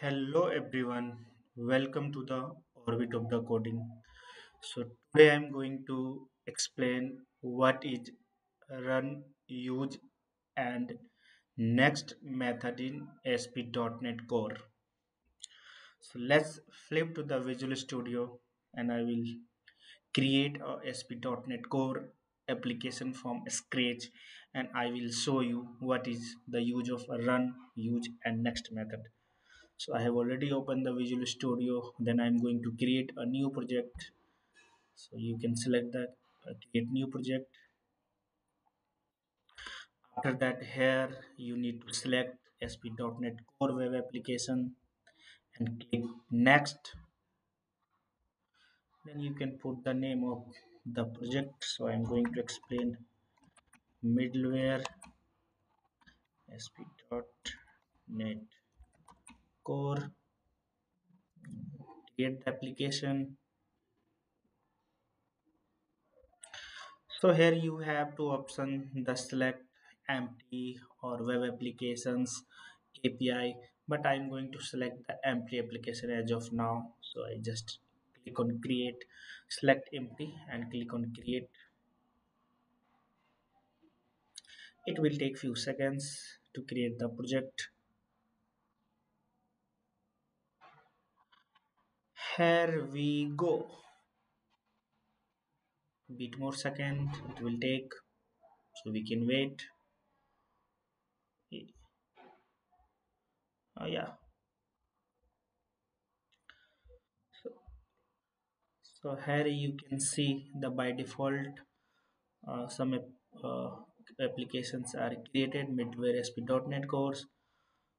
Hello everyone, welcome to the orbit of the coding. So today I'm going to explain what is run, use and next method in ASP.NET Core. So let's flip to the Visual Studio and I will create a ASP.NET Core application from scratch and I will show you what is the use of run, use and next method. So i have already opened the visual studio. Then i'm going to create a new project. So you can select that uh, create new project. After that here you need to select ASP.NET core web application and click next. Then you can put the name of the project. So i'm going to explain middleware ASP.NET core create the application. So here you have two options the select empty or web applications api but i'm going to select the empty application as of now. So i just click on create select empty and click on create. It will take few seconds to create the project here we go. Bit more second. It will take so we can wait. Oh yeah. So, here you can see the by default uh, some uh, applications are created. Middleware ASP.NET course.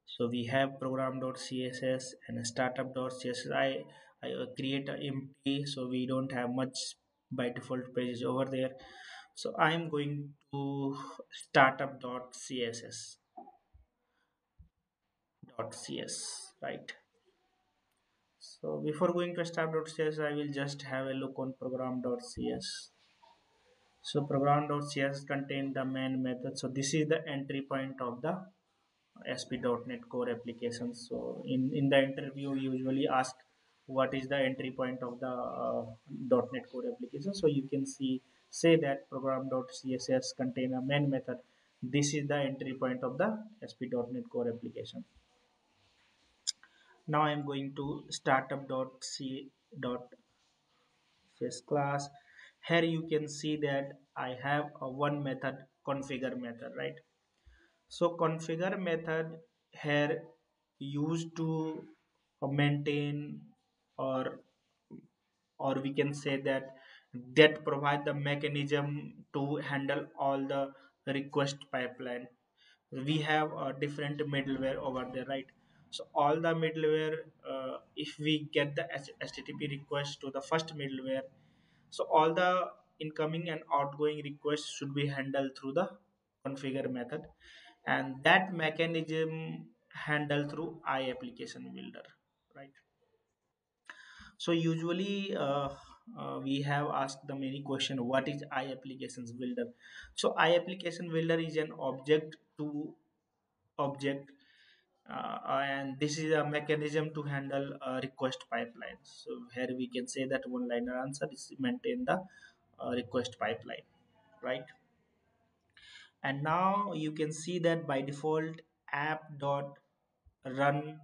So we have program.cs and startup.cs i i uh, create a empty so we don't have much by default pages over there. So i'm going to startup.cs .cs right. So before going to startup.cs i will just have a look on program.cs so program.cs contain the main method. So this is the entry point of the ASP.NET Core application. So in, in the interview, usually ask what is the entry point of the uh, .NET Core application. So you can see say that program.cs contain a main method. This is the entry point of the ASP.NET Core application. Now I am going to startup.c face class. Here you can see that I have a one method configure method, right? so configure method here used to maintain or or we can say that that provide the mechanism to handle all the request pipeline. We have a different middleware over there right? So all the middleware uh, if we get the http request to the first middleware so all the incoming and outgoing requests should be handled through the configure method and that mechanism handled through IApplicationBuilder right so usually uh, uh, we have asked the many question what is i applications builder? So IApplicationBuilder is an object to object uh, and this is a mechanism to handle uh, request pipelines so here we can say that one liner answer is maintain the uh, request pipeline right? And now you can see that by default app dot run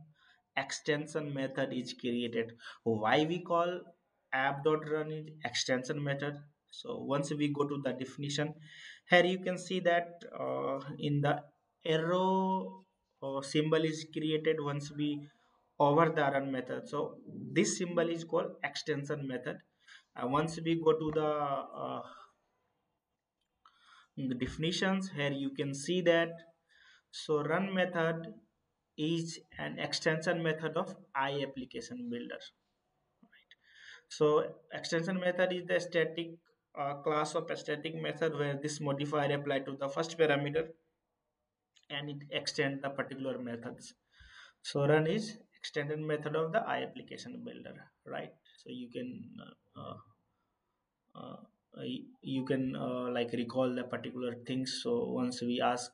extension method is created. Why we call app dot run is extension method? So once we go to the definition here you can see that uh, in the arrow uh, symbol is created once we over the run method. So this symbol is called extension method. Uh, once we go to the uh, the definitions here you can see that. So run method is an extension method of i application builder right? So extension method is the static uh, class of static method where this modifier apply to the first parameter and it extend the particular methods. So run is extended method of the IApplicationBuilder right? So you can uh, uh, you can uh, like recall the particular things. So once we ask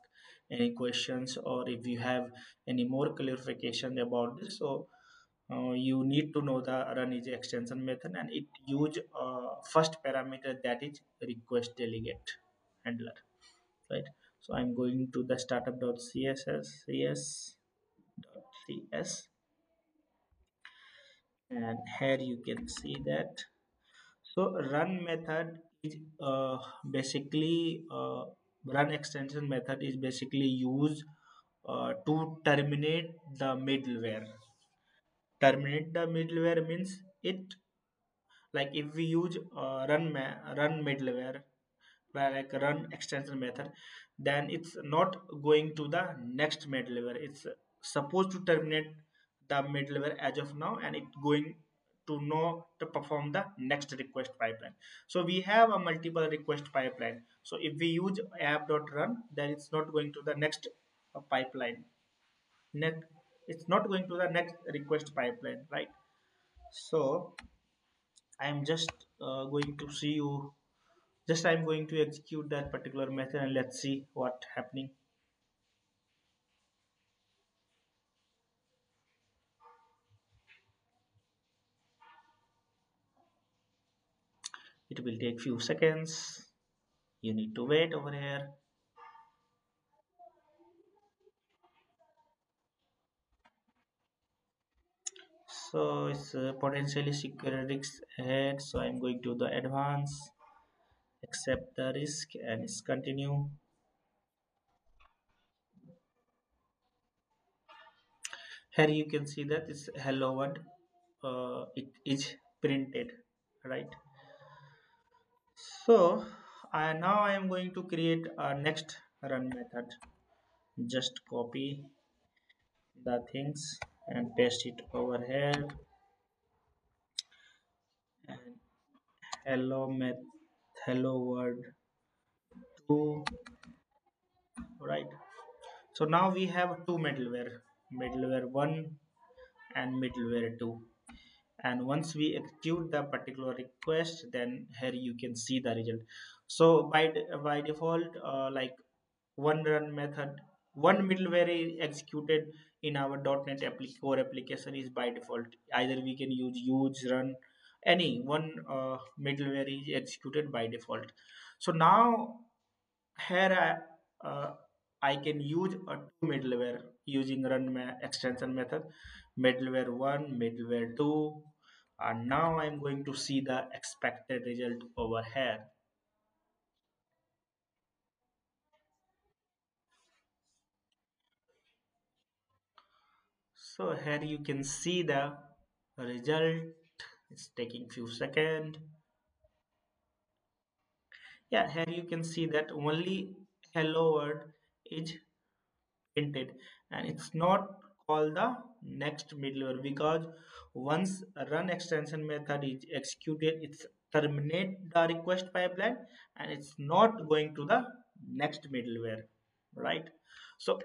any questions or if you have any more clarification about this. So uh, you need to know the run is extension method and it use uh, first parameter that is request delegate handler right? So i'm going to the startup.cs cs.cs and here you can see that. So run method is uh, basically uh, run extension method is basically used uh, to terminate the middleware. Terminate the middleware means it like if we use uh, run run middleware where like run extension method then it's not going to the next middleware. It's supposed to terminate the middleware as of now and it's going to know to perform the next request pipeline. So we have a multiple request pipeline. So if we use app.run then it's not going to the next pipeline. Next it's not going to the next request pipeline right? So i'm just uh, going to see you. Just i'm going to execute that particular method and let's see what happening it will take few seconds. You need to wait over here. So it's uh, potentially security risk ahead. So i'm going to the advance. Accept the risk and it's continue. Here you can see that it's hello world uh, it is printed right so I now I am going to create a next run method. Just copy the things and paste it over here. And hello met hello world 2 right so now we have two middleware middleware 1 and middleware 2 and once we execute the particular request then here you can see the result. So by by default uh, like one run method one middleware is executed in our .NET applic core application is by default. Either we can use use run any one uh, middleware is executed by default. So now here I, uh, I can use a two middleware using run extension method middleware 1 middleware 2 and now I'm going to see the expected result over here. So here you can see the result. It's taking few seconds yeah here you can see that only hello world is printed and it's not called the next middleware because once run extension method is executed it's terminate the request pipeline and it's not going to the next middleware right so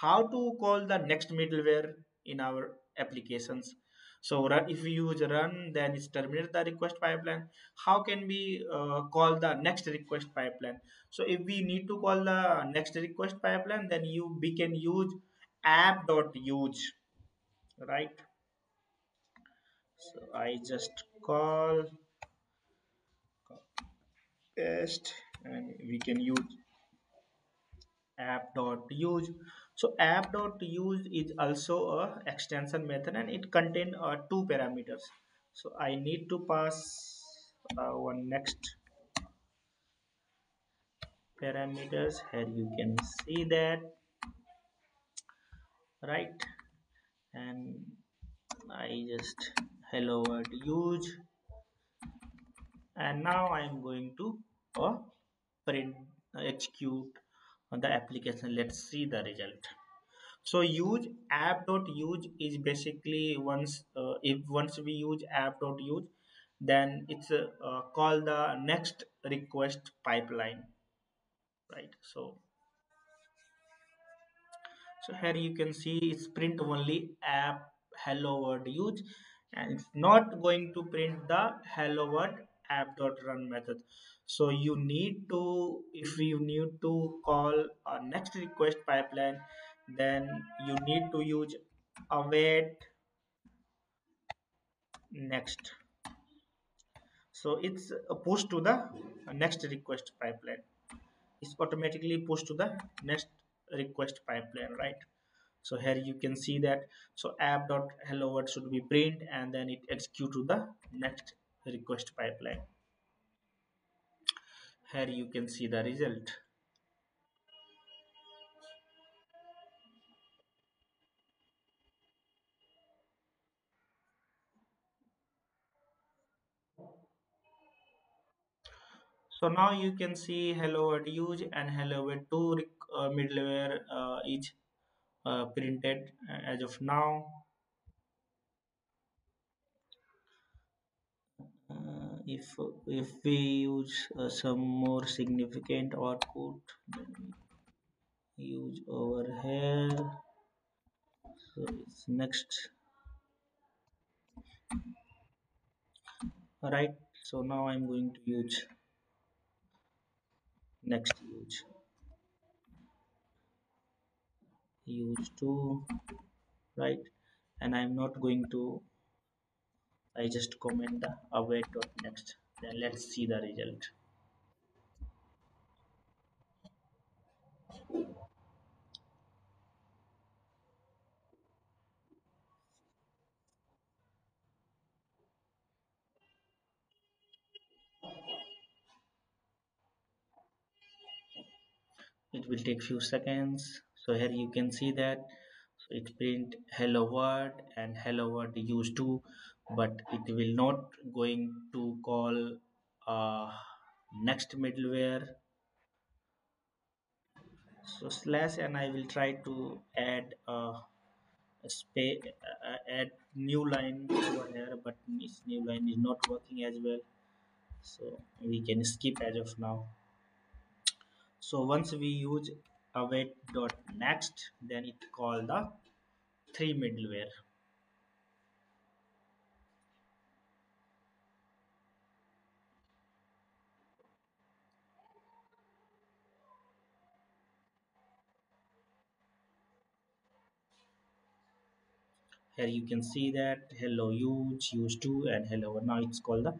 how to call the next middleware in our applications so run, if we use run, then it's terminate the request pipeline. How can we uh, call the next request pipeline? So if we need to call the next request pipeline, then you we can use app.use, right? So I just call paste and we can use app.use so app.use is also a extension method and it contain uh, two parameters. So i need to pass uh, one next parameters. Here you can see that right? And i just hello world use. And now i am going to uh, print uh, execute on the application. Let's see the result. So use app.use is basically once uh, if once we use app.use then it's uh, uh, called the next request pipeline right? So so here you can see it's print only app hello world use and it's not going to print the hello world app.run method. So you need to if you need to call a next request pipeline then you need to use await next. So it's a push to the next request pipeline. It's automatically pushed to the next request pipeline right? So here you can see that. So app dot hello world should be print and then it execute to the next request pipeline. Here you can see the result. So now you can see hello world use and hello world 2 uh, middleware uh, is uh, printed as of now. Uh, if if we use uh, some more significant output use over here. So it's next. All right so now i'm going to use next use use to right and i'm not going to I just comment the await dot next then let's see the result. It will take few seconds so here you can see that. It print hello world and hello world used to but it will not going to call uh, next middleware. So slash and I will try to add uh, a space uh, add new line over here but this new line is not working as well. So we can skip as of now. So once we use await dot next then it call the three middleware. Here you can see that hello use use to and hello now it's called the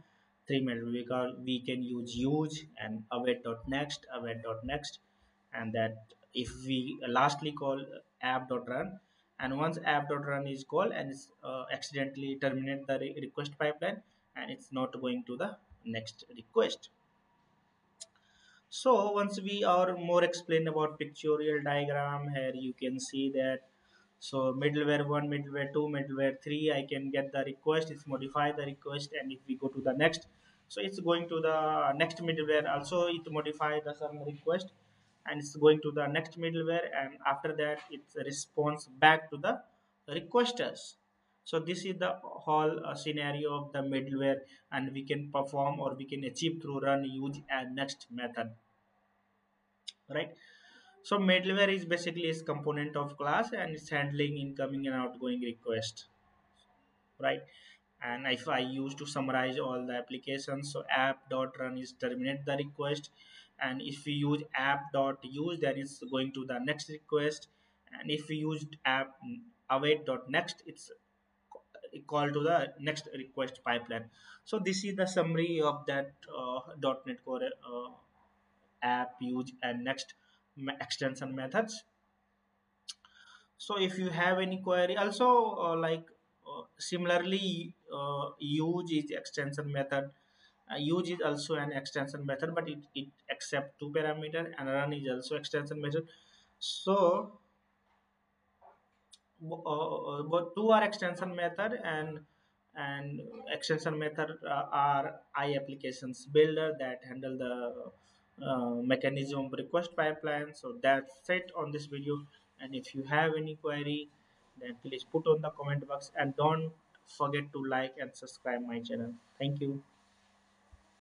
three middleware because we can use use and await dot next await dot next and that if we lastly call app dot run. And once app dot run is called and it's uh, accidentally terminate the re request pipeline and it's not going to the next request. So once we are more explain about pictorial diagram here you can see that so middleware 1 middleware 2 middleware 3 i can get the request it's modify the request and if we go to the next so it's going to the next middleware also it modify the some request and it's going to the next middleware and after that it's a response back to the requesters. So this is the whole uh, scenario of the middleware and we can perform or we can achieve through run use and next method. Right? So middleware is basically is component of class and it's handling incoming and outgoing request. Right? And if i use to summarize all the applications so app dot run is terminate the request and if we use app dot use then it's going to the next request. And if we use app await next it's call to the next request pipeline. So this is the summary of that uh, .NET Core uh, app use and next extension methods. So if you have any query also uh, like uh, similarly uh, use is extension method. Uh, use is also an extension method but it, it accept two parameter and run is also extension method so uh, but two are extension method and and extension method uh, are i applications builder that handle the uh, mechanism request pipeline. So that's it on this video. And if you have any query then please put on the comment box and don't forget to like and subscribe my channel. Thank you